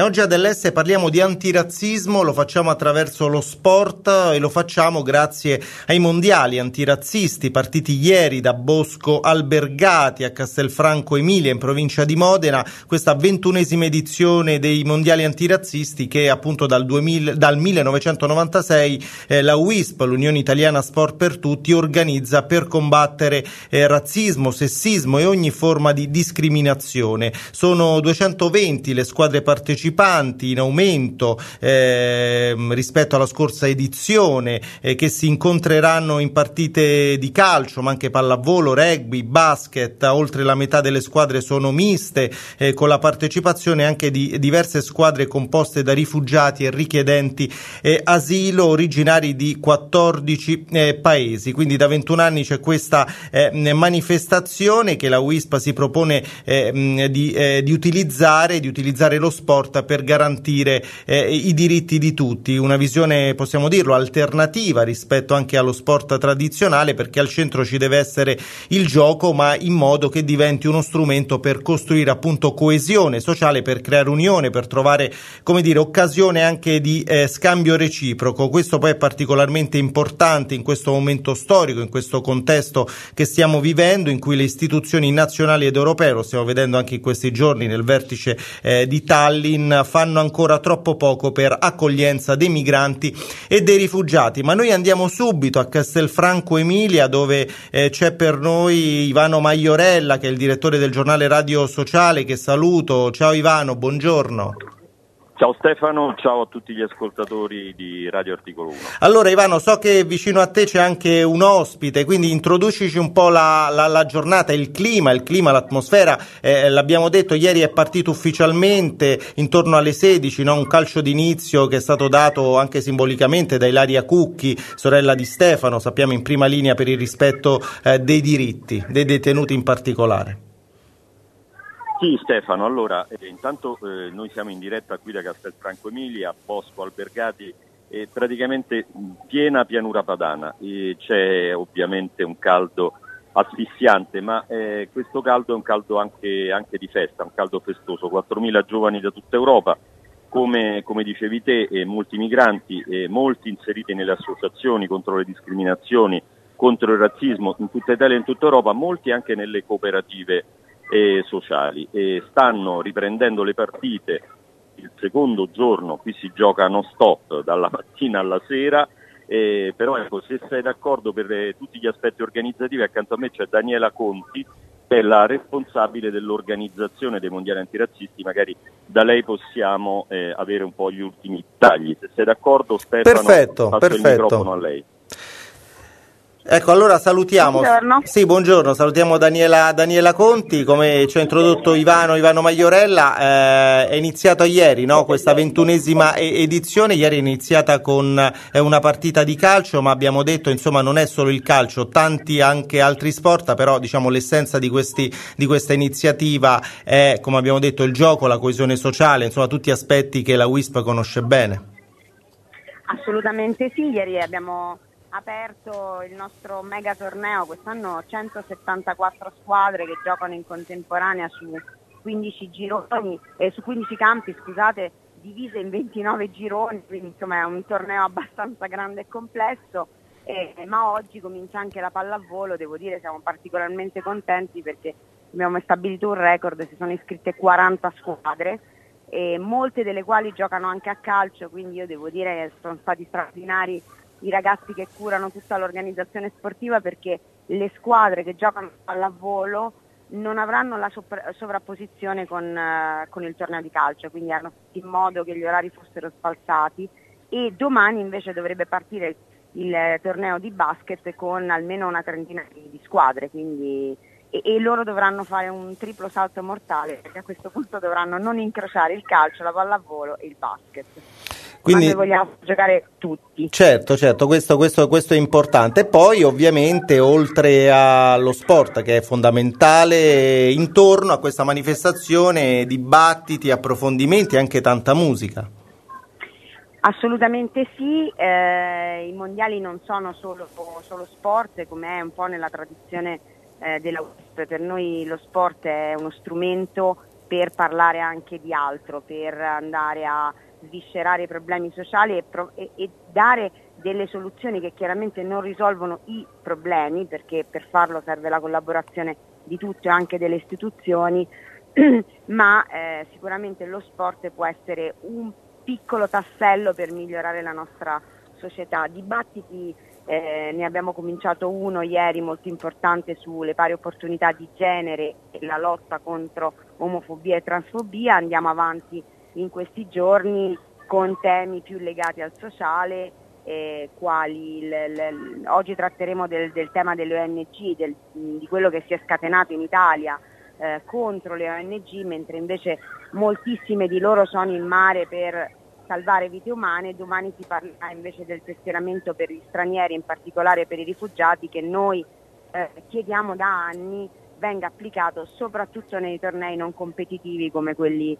Oggi ad LS parliamo di antirazzismo, lo facciamo attraverso lo sport e lo facciamo grazie ai mondiali antirazzisti partiti ieri da Bosco Albergati a Castelfranco Emilia in provincia di Modena, questa ventunesima edizione dei mondiali antirazzisti che appunto dal, 2000, dal 1996 eh, la UISP, l'Unione Italiana Sport per Tutti, organizza per combattere eh, razzismo, sessismo e ogni forma di discriminazione. Sono 220 le squadre partecipanti partecipanti in aumento eh, rispetto alla scorsa edizione eh, che si incontreranno in partite di calcio ma anche pallavolo, rugby, basket, oltre la metà delle squadre sono miste eh, con la partecipazione anche di diverse squadre composte da rifugiati e richiedenti eh, asilo originari di 14 eh, paesi. Quindi da 21 anni c'è questa eh, manifestazione che la WISP si propone di, di utilizzare, di utilizzare lo sport per garantire eh, i diritti di tutti, una visione possiamo dirlo alternativa rispetto anche allo sport tradizionale perché al centro ci deve essere il gioco ma in modo che diventi uno strumento per costruire appunto coesione sociale, per creare unione, per trovare come dire occasione anche di eh, scambio reciproco. Questo poi è particolarmente importante in questo momento storico, in questo contesto che stiamo vivendo in cui le istituzioni nazionali ed europee, lo stiamo vedendo anche in questi giorni nel vertice eh, di Tallinn, fanno ancora troppo poco per accoglienza dei migranti e dei rifugiati. Ma noi andiamo subito a Castelfranco Emilia dove eh, c'è per noi Ivano Maiorella che è il direttore del giornale Radio Sociale che saluto. Ciao Ivano, buongiorno. Ciao Stefano, ciao a tutti gli ascoltatori di Radio Articolo 1. Allora Ivano, so che vicino a te c'è anche un ospite, quindi introducici un po' la, la, la giornata, il clima, il clima, l'atmosfera. Eh, l'abbiamo detto, ieri è partito ufficialmente intorno alle 16, no? un calcio d'inizio che è stato dato anche simbolicamente da Ilaria Cucchi, sorella di Stefano, sappiamo in prima linea per il rispetto eh, dei diritti, dei detenuti in particolare. Sì Stefano, allora eh, intanto eh, noi siamo in diretta qui da Castelfranco Emilia, Bosco Albergati, eh, praticamente piena pianura padana, e c'è ovviamente un caldo asfissiante, ma eh, questo caldo è un caldo anche, anche, di festa, un caldo festoso, 4.000 giovani da tutta Europa, come, come dicevi te, molti migranti, molti inseriti nelle associazioni contro le discriminazioni, contro il razzismo in tutta Italia e in tutta Europa, molti anche nelle cooperative e sociali e stanno riprendendo le partite il secondo giorno, qui si gioca non stop dalla mattina alla sera, eh, però ecco, se sei d'accordo per eh, tutti gli aspetti organizzativi, accanto a me c'è Daniela Conti, che è la responsabile dell'organizzazione dei mondiali antirazzisti, magari da lei possiamo eh, avere un po' gli ultimi tagli. Se sei d'accordo Stefano, perfetto, passo perfetto. il microfono a lei. Ecco, allora salutiamo. Buongiorno. Sì, buongiorno, salutiamo Daniela, Daniela Conti, come ci ha introdotto Ivano, Ivano Maiorella, eh, è iniziata ieri no? questa ventunesima edizione, ieri è iniziata con eh, una partita di calcio, ma abbiamo detto insomma non è solo il calcio, tanti anche altri sport, però diciamo l'essenza di, questi, di questa iniziativa è, come abbiamo detto, il gioco, la coesione sociale, insomma tutti aspetti che la WISP conosce bene. Assolutamente sì, ieri abbiamo aperto il nostro mega torneo, quest'anno 174 squadre che giocano in contemporanea su 15 gironi, eh, su 15 campi, scusate, divise in 29 gironi, quindi insomma è un torneo abbastanza grande e complesso. Eh, ma oggi comincia anche la pallavolo, devo dire siamo particolarmente contenti perché abbiamo stabilito un record, si sono iscritte 40 squadre, eh, molte delle quali giocano anche a calcio, quindi io devo dire che sono stati straordinari i ragazzi che curano tutta l'organizzazione sportiva perché le squadre che giocano pallavolo non avranno la sovrapposizione con, uh, con, il torneo di calcio, quindi hanno fatto in modo che gli orari fossero spalzati e domani invece dovrebbe partire il torneo di basket con almeno una trentina di, squadre, quindi, e, e, loro dovranno fare un triplo salto mortale perché a questo punto dovranno non incrociare il calcio, la pallavolo e il basket. Quindi, ma noi vogliamo giocare tutti. Certo, certo, questo, questo, questo, è importante. Poi ovviamente oltre allo sport che è fondamentale, intorno a questa manifestazione dibattiti, approfondimenti e anche tanta musica. Assolutamente sì, eh, i mondiali non sono solo, solo sport come è un po' nella tradizione eh, della USP, per noi lo sport è uno strumento per parlare anche di altro, per andare a sviscerare i problemi sociali e, pro- e, e dare delle soluzioni che chiaramente non risolvono i problemi, perché per farlo serve la collaborazione di tutti e anche delle istituzioni, ma eh, sicuramente lo sport può essere un piccolo tassello per migliorare la nostra società. Dibattiti eh, ne abbiamo cominciato uno ieri molto importante sulle pari opportunità di genere e la lotta contro omofobia e transfobia, andiamo avanti in questi giorni con temi più legati al sociale, eh, quali il, il, oggi tratteremo del, del tema delle ONG, del, di quello che si è scatenato in Italia eh, contro le ONG, mentre invece moltissime di loro sono in mare per salvare vite umane, domani si parlerà invece del tesseramento per gli stranieri, in particolare per i rifugiati, che noi eh, chiediamo da anni venga applicato soprattutto nei tornei non competitivi come quelli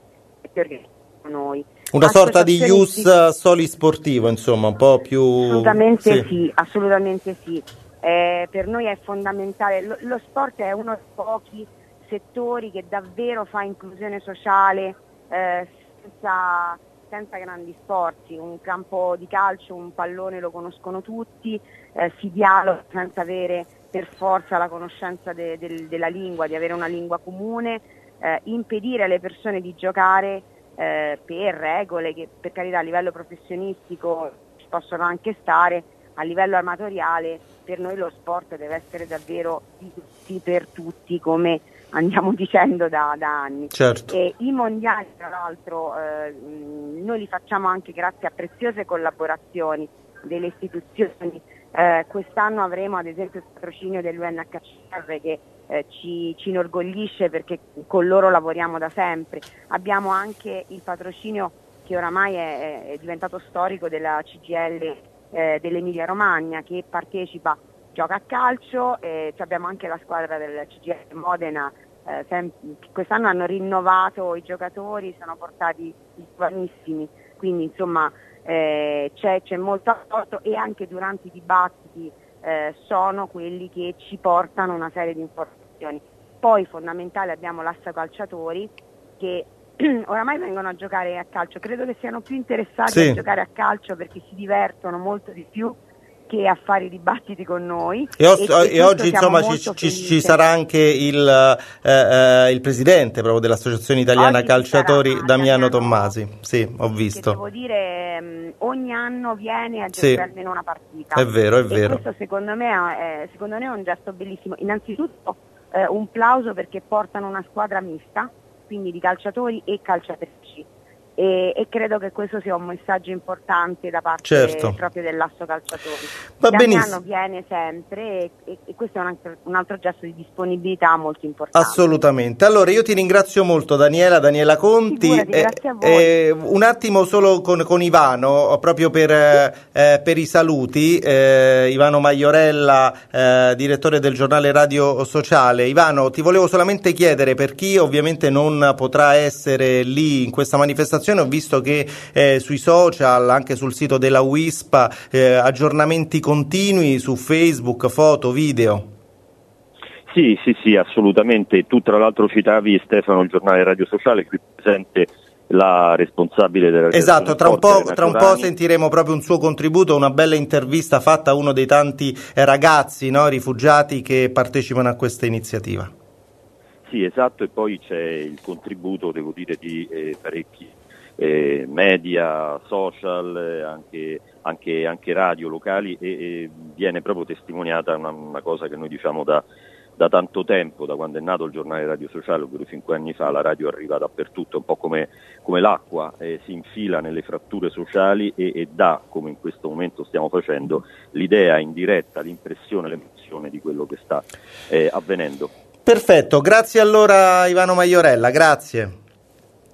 che organizziamo noi. Una sorta di ius soli sportivo, insomma, un po' più... Assolutamente sì, sì assolutamente sì. Eh, per noi è fondamentale, lo, lo sport è uno dei pochi settori che davvero fa inclusione sociale eh, senza senza grandi sforzi, un campo di calcio, un pallone lo conoscono tutti, eh, si dialoga senza avere per forza la conoscenza de, de, della lingua, di avere una lingua comune, eh, impedire alle persone di giocare eh, per regole che per carità a livello professionistico ci possono anche stare, a livello amatoriale per noi lo sport deve essere davvero di tutti per tutti come andiamo dicendo da, da anni. Certo. E I mondiali, tra l'altro, eh, noi li facciamo anche grazie a preziose collaborazioni delle istituzioni. Eh, quest'anno avremo ad esempio il patrocinio dell'UNHCR che eh, ci, ci, inorgoglisce perché con loro lavoriamo da sempre. Abbiamo anche il patrocinio che oramai è, è diventato storico della CGL eh, dell'Emilia Romagna che partecipa gioca a calcio e abbiamo anche la squadra del CGL Modena eh, sem- quest'anno hanno rinnovato i giocatori, sono portati giovanissimi, quindi insomma eh, c'è, c'è, molto apporto e anche durante i dibattiti eh, sono quelli che ci portano una serie di informazioni. Poi fondamentale abbiamo l'assa calciatori che oramai vengono a giocare a calcio, credo che siano più interessati sì. a giocare a calcio perché si divertono molto di più che a fare i dibattiti con noi. E, os- e, e oggi insomma ci, ci, ci, sarà anche il, eh, eh, il, presidente proprio dell'Associazione Italiana oggi Calciatori, sarà, Damiano, Damiano Tommasi. Sì, ho visto. devo dire, mh, ogni anno viene a giocare sì. almeno una partita. È vero, è vero. questo secondo me, è, secondo me è un gesto bellissimo. Innanzitutto eh, un plauso perché portano una squadra mista, quindi di calciatori e calciatrici e, e, credo che questo sia un messaggio importante da parte certo. proprio dell'asso calciatori. Va benissimo. viene sempre e, e questo è un altro, un altro, gesto di disponibilità molto importante. Assolutamente. Allora io ti ringrazio molto Daniela, Daniela Conti. Figurati, eh, grazie a voi. Eh, un attimo solo con, con Ivano, proprio per, eh, per i saluti. Eh, Ivano Maiorella, eh, direttore del giornale Radio Sociale. Ivano, ti volevo solamente chiedere per chi ovviamente non potrà essere lì in questa manifestazione ho visto che eh, sui social, anche sul sito della WISPA, eh, aggiornamenti continui su Facebook, foto, video. Sì, sì, sì, assolutamente. Tu tra l'altro citavi Stefano, il giornale Radio Sociale, qui presente la responsabile della Esatto, tra un, tra un, po', sentiremo proprio un suo contributo, una bella intervista fatta a uno dei tanti ragazzi no, rifugiati che partecipano a questa iniziativa. Sì, esatto, e poi c'è il contributo, devo dire, di eh, parecchi eh, media, social, eh, anche, anche, anche, radio locali e, e, viene proprio testimoniata una, una cosa che noi diciamo da, da, tanto tempo, da quando è nato il giornale Radio Sociale, ovvero cinque anni fa, la radio arriva dappertutto, un po' come, come l'acqua, eh, si infila nelle fratture sociali e, e, dà, come in questo momento stiamo facendo, l'idea in diretta, l'impressione, l'emozione di quello che sta eh, avvenendo. Perfetto, grazie allora Ivano Maiorella, grazie.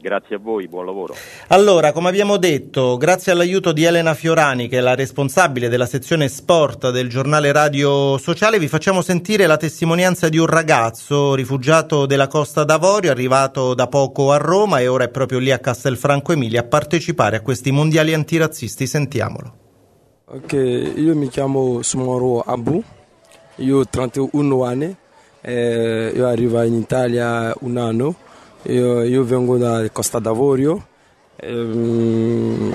Grazie a voi, buon lavoro. Allora, come abbiamo detto, grazie all'aiuto di Elena Fiorani, che è la responsabile della sezione sport del giornale Radio Sociale, vi facciamo sentire la testimonianza di un ragazzo rifugiato della Costa d'Avorio, arrivato da poco a Roma e ora è proprio lì a Castelfranco Emilia a partecipare a questi mondiali antirazzisti. Sentiamolo. Ok, io mi chiamo Sumoro Abu, io ho 31 anni, eh, io arrivo in Italia un anno io, io vengo da Costa d'Avorio. ehm,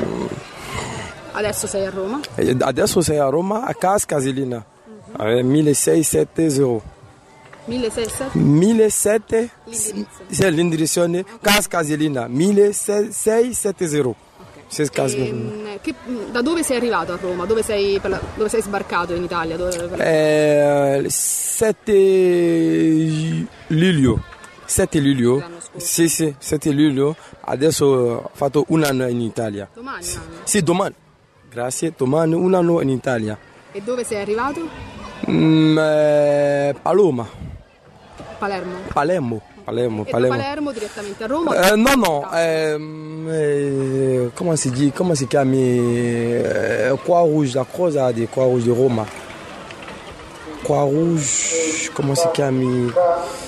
Adesso sei a Roma. e adesso sei a Roma, a Cas Casilina. Eh, 1670 euro. 1600? 1700 L'indirizzo. l'indirizzo è Cas Casilina 1670. Sei Cas Casilina. Ehm, che- da dove sei arrivato a Roma? Dove sei, la- dove sei sbarcato in Italia? Dove- Eh, 7 luglio. 7 luglio. Sì, sì, 7 luglio. Adesso ho fatto un anno in Italia. Domani anno. Sì, domani. Grazie, domani un anno in Italia. E dove sei arrivato? Mm, eh, Paloma, Palermo. Palermo, Palermo, da Palermo. Palermo direttamente a Roma? Eh, no, no, ehm, eh, come si dice, come si chiama? Eh, Croix Rouge, la cosa di Croix Rouge di Roma. Croix Rouge, come si chiama?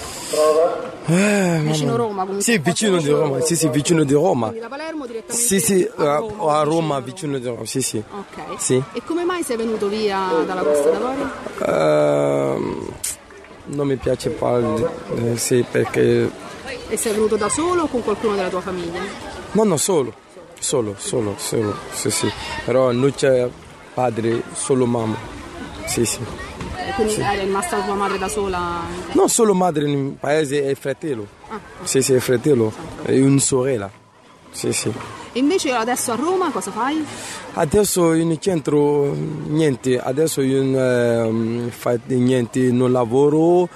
Eh, Vicino. Roma comunque. Sì, vicino di Roma, sì, sì, vicino di Roma. Quindi da Palermo direttamente Sì, sì, a Roma. a Roma, vicino vicino di Roma, sì, sì. Ok. Sì. E come mai sei venuto via dalla Costa d'Avorio? Ehm, non mi piace parlare, eh, sì, perché... E sei venuto da solo o con qualcuno della tua famiglia? No, no, solo, solo, solo, solo, sì, sì. Però non c'è padre, solo mamma. Sì, sì. E quindi è rimasta tua madre da sola? Non solo madre nel paese, è fratello. Sì, sì, è fratello. È una sorella. Sì, sì. E invece adesso a Roma cosa fai? Adesso in centro niente, adesso io non faccio niente, non lavoro,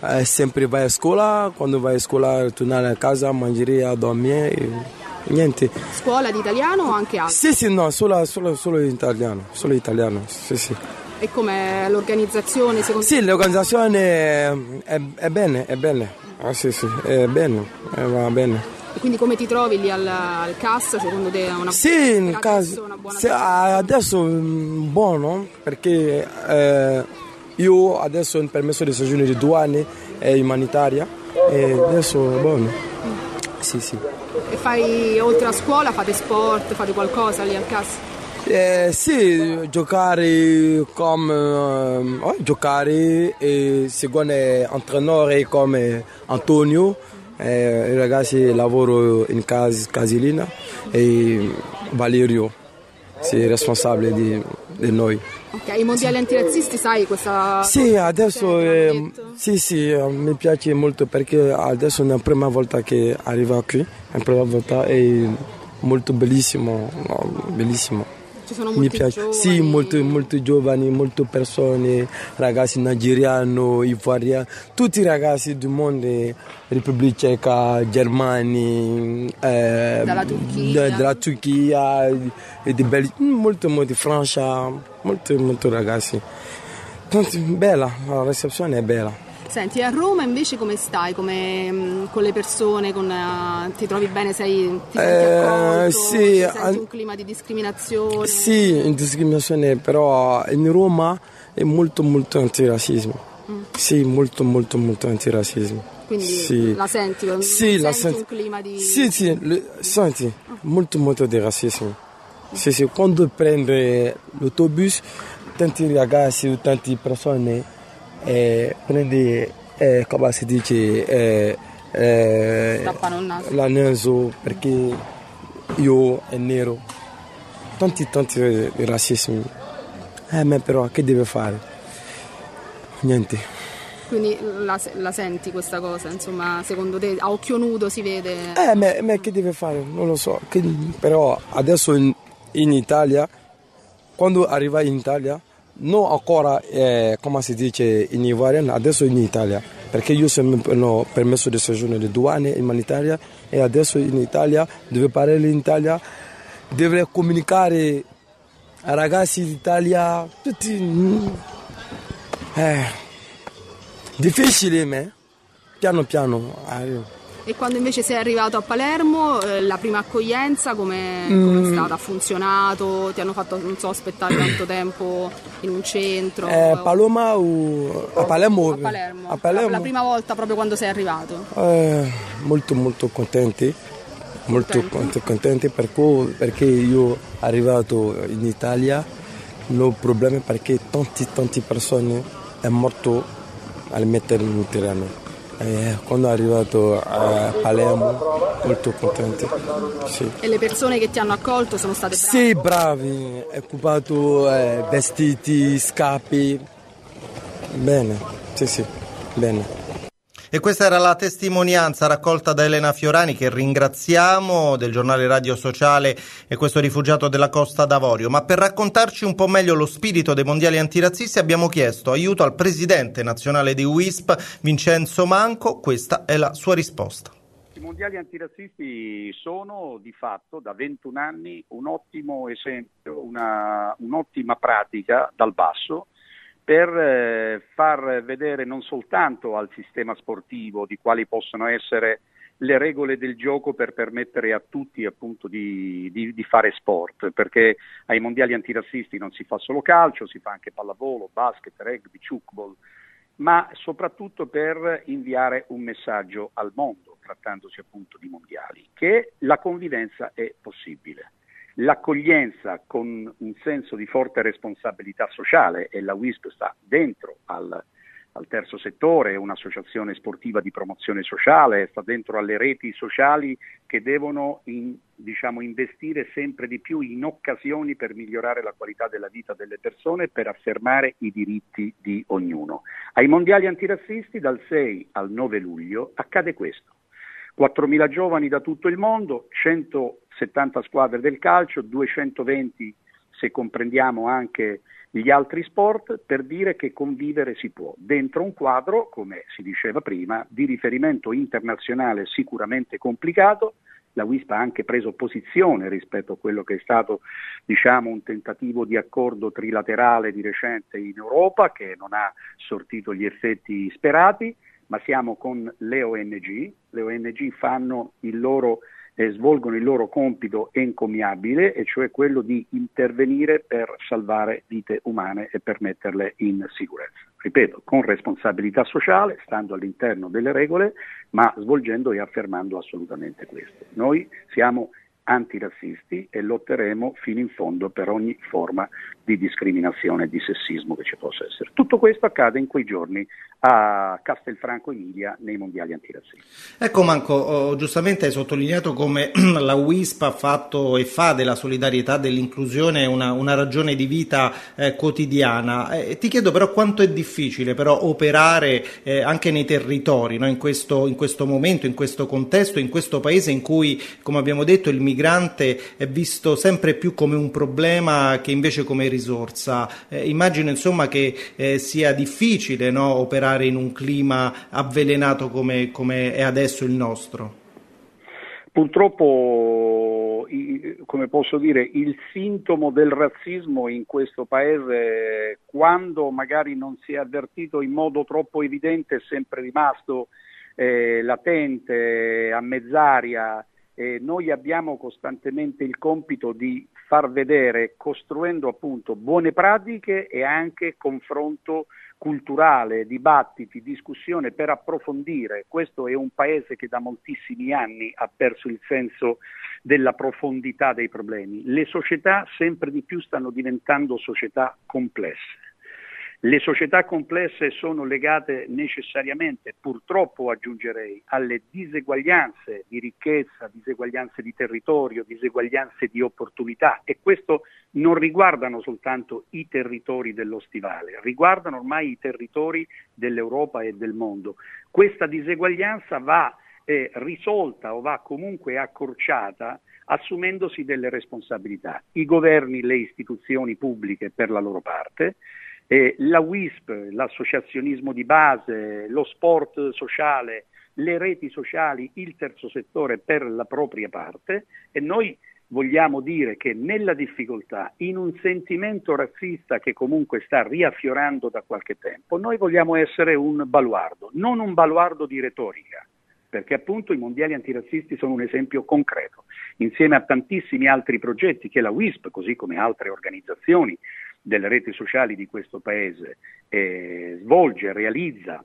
eh, sempre vai a scuola, quando vai a scuola tornare a casa, mangiare, dormire, e niente. Scuola di italiano o anche altro? Sì, sì, no, solo, solo, solo italiano, solo italiano, sì, sì. E com'è l'organizzazione secondo Sì, l'organizzazione è, è, bene, è bene, ah, sì, sì, è bene, eh, va bene. E quindi come ti trovi lì al, al CAS? Secondo te è una, Sì, in adesso caso, una buona sì, ah, adesso mm, buono perché eh, io adesso ho il permesso di soggiorno di due anni, è umanitaria e adesso è buono. Sì, sì. E fai oltre a scuola, fate sport, fate qualcosa lì al CAS? Eh, sì, giocare come ehm, oh, giocare e seguire allenatore come Antonio, eh, i ragazzi lavoro in casa Casilina e Valerio, sì, responsabile di, di noi. Ok, i mondiali antirazzisti sai questa... Sì, adesso Sì, eh, sì, sì, eh, mi piace molto perché adesso è la prima volta che arrivo qui, è la prima volta è molto bellissimo, no, bellissimo. Ci sono Mi piace, giovani. sì, molto, molto giovani, molte persone, ragazzi nigeriani, ivoiriani, tutti i ragazzi del mondo, Repubblica Ceca, Germania, eh, Dalla Turchia. da- dalla Turchia, e di Belgio, molto, molto, Francia, molto, molto ragazzi. Tanto, bella, la recepzione è bella. Senti, a Roma invece come stai? Come, mh, con le persone? Con, eh, ti trovi bene? Sei, ti senti Eh, accolto? sì, senti un clima di discriminazione? Sì, in discriminazione, però in Roma è molto, molto antirazzismo. Sì, molto, molto, molto antirazzismo. Quindi Sì. la senti? Sì, la senti senti. un clima di... Sì, sì, le- senti, molto, molto di razzismo. Sì, sì, quando prende l'autobus, tanti ragazzi, tante persone eh, prende, eh, come si dice, eh, eh, la naso perché io è nero. Tanti, tanti di razzismo. Eh, ma però che deve fare? Niente. Quindi la, la senti questa cosa? Insomma, secondo te a occhio nudo si vede? Eh, ma, ma che deve fare? Non lo so. Che- però adesso in, in Italia, quando arriva in Italia, non ancora, eh, come si dice in Ivoriano, adesso in Italia. Perché io ho permesso di soggiorno di due anni in Italia e adesso in Italia, deve parlare in Italia, deve comunicare ai ragazzi d'Italia, tutti... Eh, difficile, ma piano piano arriva. E quando invece sei arrivato a Palermo, eh, la prima accoglienza come come è stata? Ha funzionato? Ti hanno fatto, non so, aspettare tanto tempo in un centro? Eh, Paloma o a Palermo? a Palermo. A Palermo? La, la prima volta proprio quando sei arrivato? Eh, molto molto contenti, molto Contento? cont- contenti perché, perché io arrivato in Italia non ho problemi perché tante tante persone è morto al mettere in terreno. Eh, quando è arrivato a Palermo molto contenti. Sì. E le persone che ti hanno accolto sono state brave? Sì, bravi, occupato eh, vestiti, scappi. Bene, sì sì, bene. E questa era la testimonianza raccolta da Elena Fiorani, che ringraziamo, del giornale Radio Sociale e questo rifugiato della Costa d'Avorio. Ma per raccontarci un po' meglio lo spirito dei mondiali antirazzisti abbiamo chiesto aiuto al presidente nazionale di WISP, Vincenzo Manco. Questa è la sua risposta. I mondiali antirazzisti sono di fatto da 21 anni un ottimo esempio, una, un'ottima pratica dal basso per eh, far vedere non soltanto al sistema sportivo di quali possono essere le regole del gioco per permettere a tutti appunto di, di, di, fare sport, perché ai mondiali antirassisti non si fa solo calcio, si fa anche pallavolo, basket, rugby, chukball, ma soprattutto per inviare un messaggio al mondo, trattandosi appunto di mondiali, che la convivenza è possibile. L'accoglienza con un senso di forte responsabilità sociale e la WISP sta dentro al, al terzo settore, un'associazione sportiva di promozione sociale, sta dentro alle reti sociali che devono in, diciamo, investire sempre di più in occasioni per migliorare la qualità della vita delle persone e per affermare i diritti di ognuno. Ai mondiali antirazzisti dal 6 al 9 luglio accade questo. 4.000 giovani da tutto il mondo, 170 squadre del calcio, 220 se comprendiamo anche gli altri sport, per dire che convivere si può, dentro un quadro, come si diceva prima, di riferimento internazionale sicuramente complicato, la WISP ha anche preso posizione rispetto a quello che è stato diciamo, un tentativo di accordo trilaterale di recente in Europa che non ha sortito gli effetti sperati, ma siamo con le ONG, le ONG fanno il loro, eh, svolgono il loro compito encomiabile, e cioè quello di intervenire per salvare vite umane e per metterle in sicurezza. Ripeto, con responsabilità sociale, stando all'interno delle regole, ma svolgendo e affermando assolutamente questo. Noi siamo antirazzisti e lotteremo fino in fondo per ogni forma di discriminazione e di sessismo che ci possa essere. Tutto questo accade in quei giorni a Castelfranco Emilia nei mondiali antirazzisti. Ecco Manco, giustamente hai sottolineato come la WISP ha fatto e fa della solidarietà, dell'inclusione una, una ragione di vita eh, quotidiana. Eh, ti chiedo però quanto è difficile però operare eh, anche nei territori, no? in, questo, in questo momento, in questo contesto, in questo paese in cui, come abbiamo detto, il migrante è visto sempre più come un problema che invece come risorsa. Eh, immagino insomma che eh, sia difficile no, operare in un clima avvelenato come, come è adesso il nostro. Purtroppo, come posso dire, il sintomo del razzismo in questo paese, quando magari non si è avvertito in modo troppo evidente, è sempre rimasto eh, latente, a mezz'aria, eh, noi abbiamo costantemente il compito di far vedere, costruendo appunto buone pratiche e anche confronto culturale, dibattiti, discussione per approfondire. Questo è un paese che da moltissimi anni ha perso il senso della profondità dei problemi. Le società sempre di più stanno diventando società complesse le società complesse sono legate necessariamente, purtroppo aggiungerei, alle diseguaglianze di ricchezza, diseguaglianze di territorio, diseguaglianze di opportunità e questo non riguardano soltanto i territori dello stivale, riguardano ormai i territori dell'Europa e del mondo. Questa diseguaglianza va eh, risolta o va comunque accorciata assumendosi delle responsabilità. I governi, le istituzioni pubbliche per la loro parte, eh, la WISP, l'associazionismo di base, lo sport sociale, le reti sociali, il terzo settore per la propria parte. E noi vogliamo dire che nella difficoltà, in un sentimento razzista che comunque sta riaffiorando da qualche tempo, noi vogliamo essere un baluardo, non un baluardo di retorica, perché appunto i mondiali antirazzisti sono un esempio concreto, insieme a tantissimi altri progetti che la WISP, così come altre organizzazioni, delle reti sociali di questo Paese eh, svolge, realizza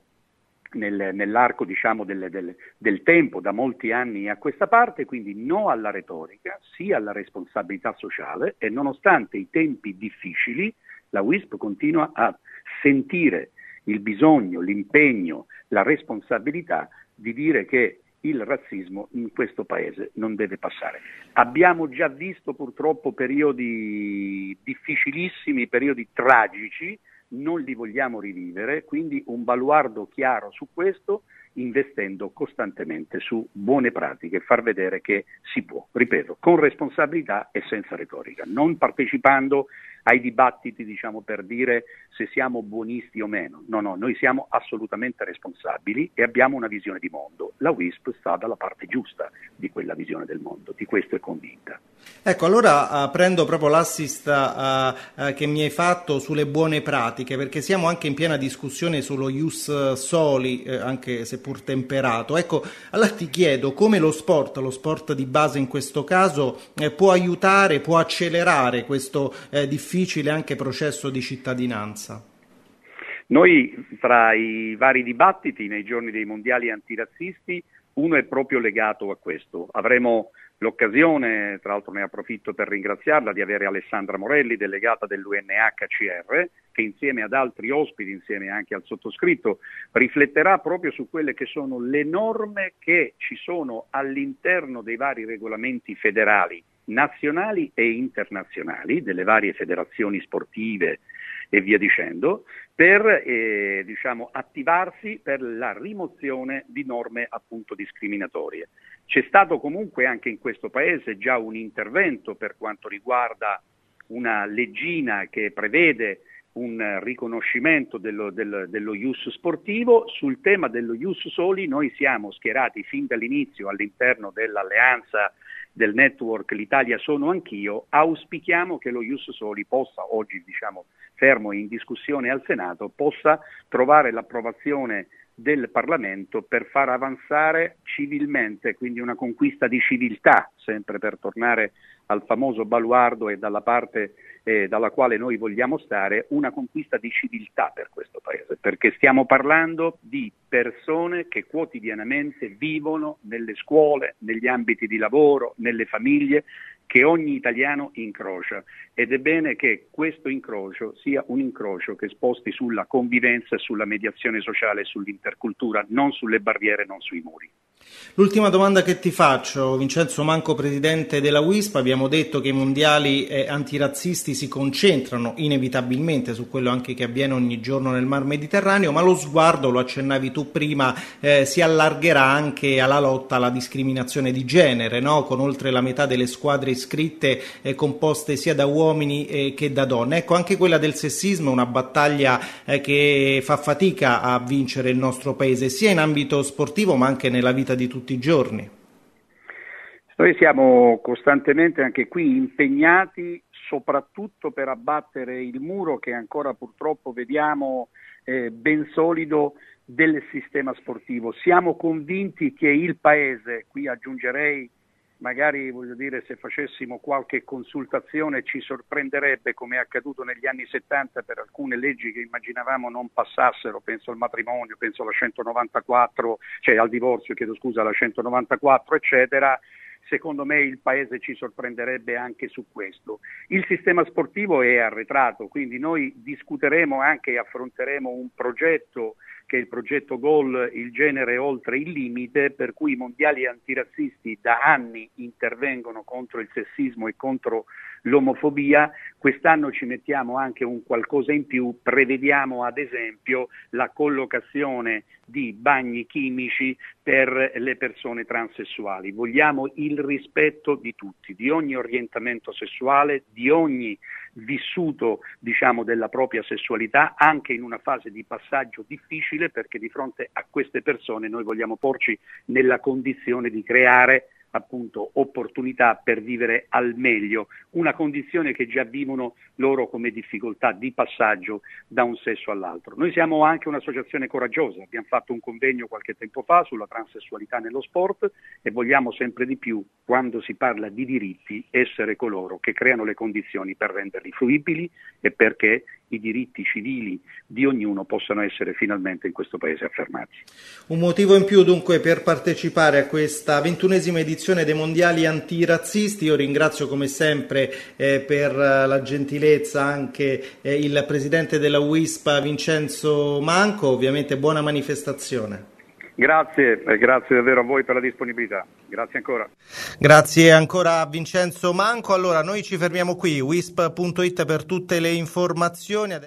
nel, nell'arco diciamo, del, del, del, tempo, da molti anni a questa parte, quindi no alla retorica, sì alla responsabilità sociale e nonostante i tempi difficili, la WISP continua a sentire il bisogno, l'impegno, la responsabilità di dire che il razzismo in questo paese non deve passare. Abbiamo già visto purtroppo periodi difficilissimi, periodi tragici, non li vogliamo rivivere, quindi un baluardo chiaro su questo investendo costantemente su buone pratiche, far vedere che si può, ripeto, con responsabilità e senza retorica, non partecipando ai dibattiti diciamo, per dire se siamo buonisti o meno. No, no, noi siamo assolutamente responsabili e abbiamo una visione di mondo. La WISP sta dalla parte giusta di quella visione del mondo, di questo è convinta. Ecco, allora uh, prendo proprio l'assist uh, uh, che mi hai fatto sulle buone pratiche, perché siamo anche in piena discussione sullo ius soli, eh, anche seppur temperato. Ecco, allora ti chiedo come lo sport, lo sport di base in questo caso, eh, può aiutare, può accelerare questo eh, difficile difficile anche processo di cittadinanza? Noi fra i vari dibattiti nei giorni dei mondiali antirazzisti, uno è proprio legato a questo. Avremo l'occasione, tra l'altro ne approfitto per ringraziarla, di avere Alessandra Morelli, delegata dell'UNHCR, che insieme ad altri ospiti, insieme anche al sottoscritto, rifletterà proprio su quelle che sono le norme che ci sono all'interno dei vari regolamenti federali nazionali e internazionali delle varie federazioni sportive e via dicendo, per eh, diciamo, attivarsi per la rimozione di norme appunto discriminatorie. C'è stato comunque anche in questo Paese già un intervento per quanto riguarda una leggina che prevede un riconoscimento dello, dello, dello ius sportivo. Sul tema dello ius soli noi siamo schierati fin dall'inizio all'interno dell'alleanza del network L'Italia sono anch'io, auspichiamo che lo Ius Soli possa, oggi diciamo fermo in discussione al Senato, possa trovare l'approvazione del Parlamento per far avanzare civilmente, quindi una conquista di civiltà, sempre per tornare al famoso baluardo e dalla parte eh, dalla quale noi vogliamo stare, una conquista di civiltà per questo Paese, perché stiamo parlando di persone che quotidianamente vivono nelle scuole, negli ambiti di lavoro, nelle famiglie, che ogni italiano incrocia ed è bene che questo incrocio sia un incrocio che sposti sulla convivenza, sulla mediazione sociale, sull'intercultura, non sulle barriere, non sui muri. L'ultima domanda che ti faccio, Vincenzo Manco, presidente della WISP, abbiamo detto che i mondiali eh, antirazzisti si concentrano inevitabilmente su quello anche che avviene ogni giorno nel Mar Mediterraneo, ma lo sguardo, lo accennavi tu prima, eh, si allargherà anche alla lotta alla discriminazione di genere, no? con oltre la metà delle squadre iscritte eh, composte sia da uomini eh, che da donne. Ecco, anche quella del sessismo è una battaglia eh, che fa fatica a vincere il nostro Paese, sia in ambito sportivo ma anche nella vita di tutti i giorni. Noi siamo costantemente anche qui impegnati soprattutto per abbattere il muro che ancora purtroppo vediamo eh, ben solido del sistema sportivo. Siamo convinti che il Paese, qui aggiungerei magari voglio dire se facessimo qualche consultazione ci sorprenderebbe come è accaduto negli anni 70 per alcune leggi che immaginavamo non passassero, penso al matrimonio, penso alla 194, cioè al divorzio, chiedo scusa, alla 194 eccetera, secondo me il Paese ci sorprenderebbe anche su questo. Il sistema sportivo è arretrato, quindi noi discuteremo anche e affronteremo un progetto che il progetto Gol Il genere oltre il limite, per cui i mondiali antirazzisti da anni intervengono contro il sessismo e contro l'omofobia, quest'anno ci mettiamo anche un qualcosa in più, prevediamo ad esempio la collocazione di bagni chimici per le persone transessuali. Vogliamo il rispetto di tutti, di ogni orientamento sessuale, di ogni vissuto diciamo, della propria sessualità anche in una fase di passaggio difficile perché di fronte a queste persone noi vogliamo porci nella condizione di creare appunto opportunità per vivere al meglio, una condizione che già vivono loro come difficoltà di passaggio da un sesso all'altro. Noi siamo anche un'associazione coraggiosa, abbiamo fatto un convegno qualche tempo fa sulla transessualità nello sport e vogliamo sempre di più, quando si parla di diritti, essere coloro che creano le condizioni per renderli fruibili e perché i diritti civili di ognuno possano essere finalmente in questo Paese affermati. Un motivo in più dunque per partecipare a questa ventunesima edizione dei mondiali antirazzisti. Io ringrazio come sempre eh, per la gentilezza anche eh, il presidente della WISPA Vincenzo Manco, ovviamente buona manifestazione. Grazie, eh, grazie davvero a voi per la disponibilità. Grazie ancora. Grazie ancora a Vincenzo Manco. Allora, noi ci fermiamo qui, wisp.it per tutte le informazioni.